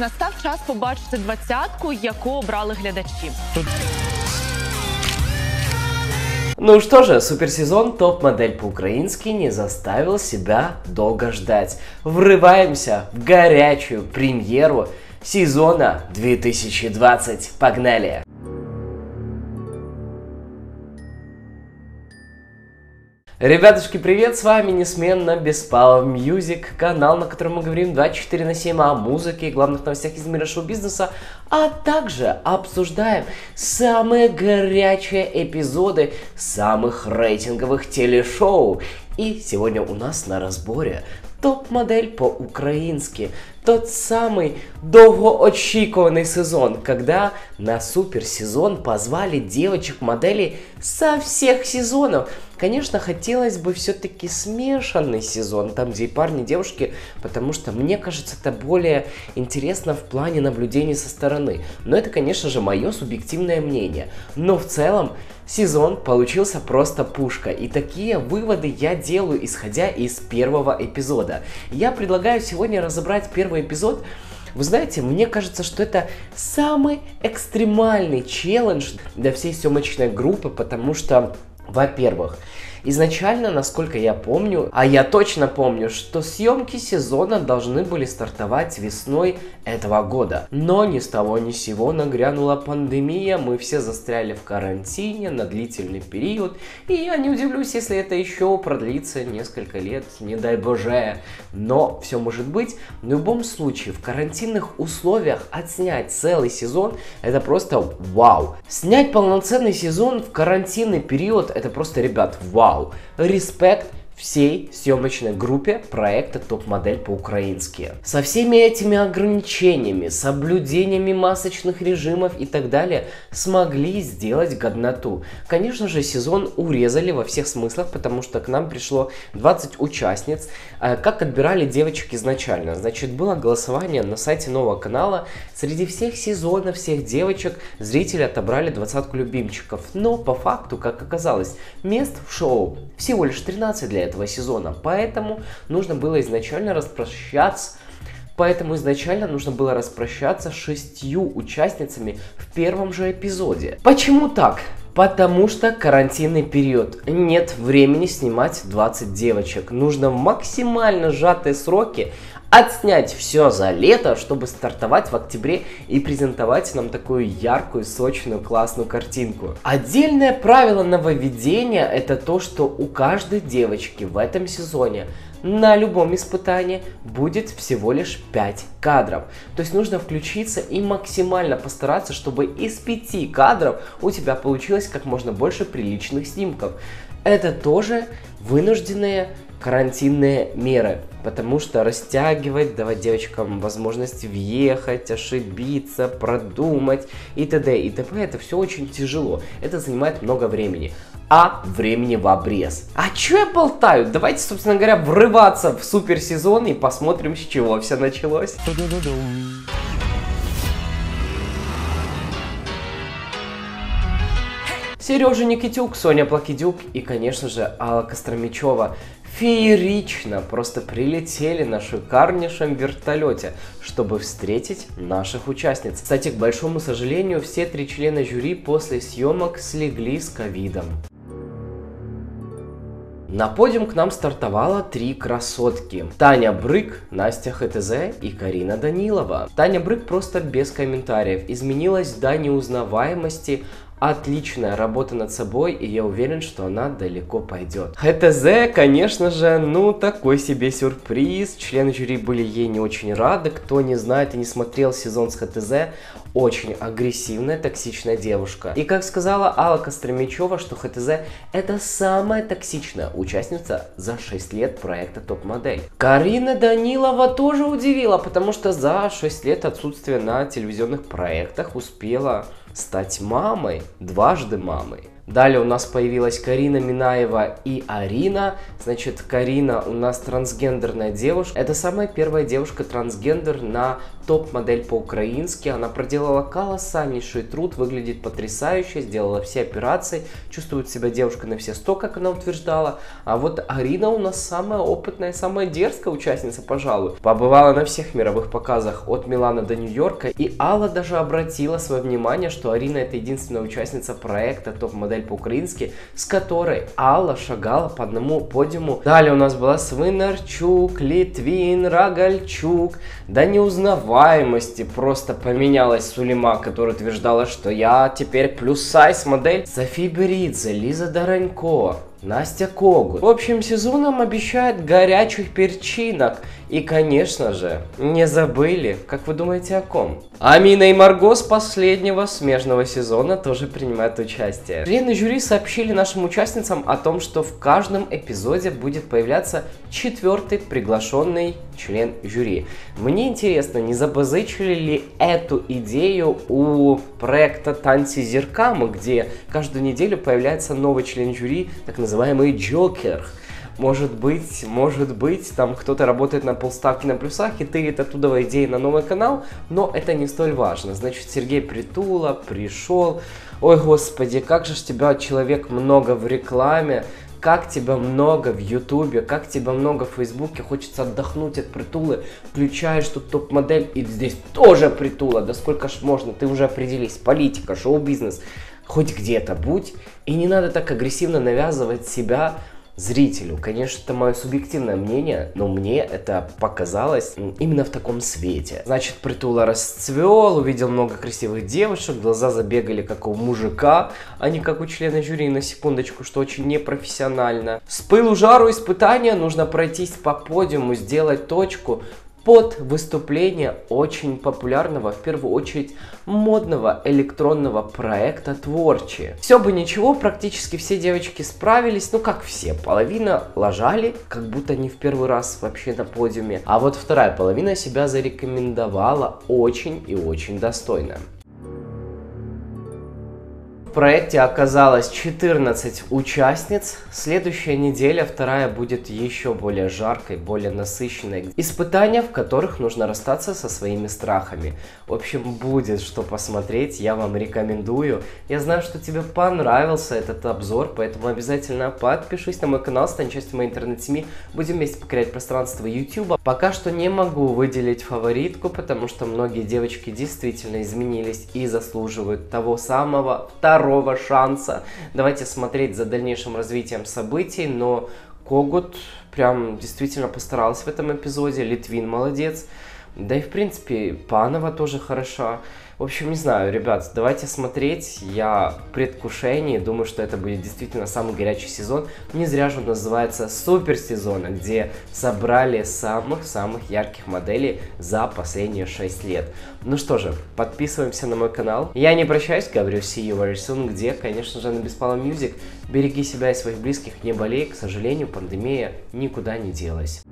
настав час побачити двадцятку, яку обрали глядачі. Ну что же, суперсезон топ-модель по-украински не заставил себя долго ждать. Врываемся в горячую премьеру сезона 2020. Погнали! Ребятушки, привет! С вами несменно Беспалов Music, канал, на котором мы говорим 24 на 7 о музыке главных новостях из мира шоу-бизнеса, а также обсуждаем самые горячие эпизоды самых рейтинговых телешоу. И сегодня у нас на разборе топ-модель по-украински. Тот самый довгоочікуваний сезон, когда на суперсезон позвали девочек-моделей со всех сезонов. Конечно, хотелось бы все-таки смешанный сезон, там где и парни, и девушки, потому что мне кажется, это более интересно в плане наблюдений со стороны. Но это, конечно же, мое субъективное мнение. Но в целом, сезон получился просто пушка. И такие выводы я делаю, исходя из первого эпизода. Я предлагаю сегодня разобрать первый эпизод, вы знаете, мне кажется, что это самый экстремальный челлендж для всей съемочной группы, потому что, во-первых, Изначально, насколько я помню, а я точно помню, что съемки сезона должны были стартовать весной этого года. Но ни с того ни с сего нагрянула пандемия, мы все застряли в карантине на длительный период, и я не удивлюсь, если это еще продлится несколько лет, не дай боже. Но все может быть. В любом случае, в карантинных условиях отснять целый сезон, это просто вау. Снять полноценный сезон в карантинный период, это просто, ребят, вау вау! Респект всей съемочной группе проекта «Топ-модель» по-украински. Со всеми этими ограничениями, соблюдениями масочных режимов и так далее смогли сделать годноту. Конечно же, сезон урезали во всех смыслах, потому что к нам пришло 20 участниц. А как отбирали девочек изначально? Значит, было голосование на сайте нового канала. Среди всех сезонов, всех девочек зрители отобрали двадцатку любимчиков. Но по факту, как оказалось, мест в шоу всего лишь 13 для этого сезона. Поэтому нужно было изначально распрощаться Поэтому изначально нужно было распрощаться с шестью участницами в первом же эпизоде. Почему так? Потому что карантинный период. Нет времени снимать 20 девочек. Нужно в максимально сжатые сроки отснять все за лето, чтобы стартовать в октябре и презентовать нам такую яркую, сочную, классную картинку. Отдельное правило нововведения это то, что у каждой девочки в этом сезоне на любом испытании будет всего лишь 5 кадров. То есть нужно включиться и максимально постараться, чтобы из 5 кадров у тебя получилось как можно больше приличных снимков. Это тоже вынужденные карантинные меры, потому что растягивать, давать девочкам возможность въехать, ошибиться, продумать и т.д. и т.п. Это все очень тяжело, это занимает много времени а времени в обрез. А чё я болтаю? Давайте, собственно говоря, врываться в суперсезон и посмотрим, с чего все началось. Сережа Никитюк, Соня Плакидюк и, конечно же, Алла Костромичева феерично просто прилетели на шикарнейшем вертолете, чтобы встретить наших участниц. Кстати, к большому сожалению, все три члена жюри после съемок слегли с ковидом. На подиум к нам стартовало три красотки. Таня Брык, Настя ХТЗ и Карина Данилова. Таня Брык просто без комментариев. Изменилась до неузнаваемости, отличная работа над собой, и я уверен, что она далеко пойдет. ХТЗ, конечно же, ну такой себе сюрприз. Члены жюри были ей не очень рады. Кто не знает и не смотрел сезон с ХТЗ, очень агрессивная, токсичная девушка. И как сказала Алла Костромичева, что ХТЗ это самая токсичная участница за 6 лет проекта Топ-модель. Карина Данилова тоже удивила, потому что за 6 лет отсутствия на телевизионных проектах успела стать мамой, дважды мамой. Далее у нас появилась Карина Минаева и Арина. Значит, Карина у нас трансгендерная девушка. Это самая первая девушка трансгендер на топ-модель по-украински. Она проделала колоссальнейший труд, выглядит потрясающе, сделала все операции, чувствует себя девушкой на все сто, как она утверждала. А вот Арина у нас самая опытная, самая дерзкая участница, пожалуй. Побывала на всех мировых показах от Милана до Нью-Йорка. И Алла даже обратила свое внимание, что Арина это единственная участница проекта топ-модель по-украински, с которой Алла шагала по одному подиуму. Далее у нас была Свинарчук, Литвин, Рогальчук. До неузнаваемости просто поменялась Сулейма, которая утверждала, что я теперь плюс сайз модель. Софи Беридзе, Лиза Доронько, Настя Когут. В общем, сезоном обещает горячих перчинок. И, конечно же, не забыли, как вы думаете о ком? Амина и Марго с последнего смежного сезона тоже принимают участие. Члены жюри сообщили нашим участницам о том, что в каждом эпизоде будет появляться четвертый приглашенный член жюри. Мне интересно, не забазычили ли эту идею у проекта Танцы Зеркама, где каждую неделю появляется новый член жюри, так называемый Джокер. Может быть, может быть, там кто-то работает на полставки на плюсах и тырит оттуда идеи на новый канал, но это не столь важно. Значит, Сергей Притула пришел. Ой, господи, как же ж тебя человек много в рекламе как тебя много в Ютубе, как тебя много в Фейсбуке, хочется отдохнуть от притулы, включаешь тут топ-модель, и здесь тоже притула, да сколько ж можно, ты уже определись, политика, шоу-бизнес, хоть где-то будь, и не надо так агрессивно навязывать себя зрителю. Конечно, это мое субъективное мнение, но мне это показалось именно в таком свете. Значит, Притула расцвел, увидел много красивых девушек, глаза забегали как у мужика, а не как у члена жюри, на секундочку, что очень непрофессионально. С пылу жару испытания нужно пройтись по подиуму, сделать точку, под выступление очень популярного, в первую очередь модного электронного проекта Творчи. Все бы ничего, практически все девочки справились, ну как все, половина лажали, как будто не в первый раз вообще на подиуме, а вот вторая половина себя зарекомендовала очень и очень достойно. В проекте оказалось 14 участниц. Следующая неделя, вторая, будет еще более жаркой, более насыщенной. Испытания, в которых нужно расстаться со своими страхами. В общем, будет что посмотреть, я вам рекомендую. Я знаю, что тебе понравился этот обзор, поэтому обязательно подпишись на мой канал, стань частью моей интернет-семьи. Будем вместе покорять пространство YouTube. Пока что не могу выделить фаворитку, потому что многие девочки действительно изменились и заслуживают того самого второго второго шанса. Давайте смотреть за дальнейшим развитием событий, но Когут прям действительно постарался в этом эпизоде, Литвин молодец. Да и в принципе Панова тоже хороша. В общем, не знаю, ребят, давайте смотреть. Я в предвкушении, думаю, что это будет действительно самый горячий сезон. Не зря же он называется супер сезон, где собрали самых-самых ярких моделей за последние 6 лет. Ну что же, подписываемся на мой канал. Я не прощаюсь, говорю see you very soon, где, конечно же, на Беспалом Music. Береги себя и своих близких, не болей, к сожалению, пандемия никуда не делась.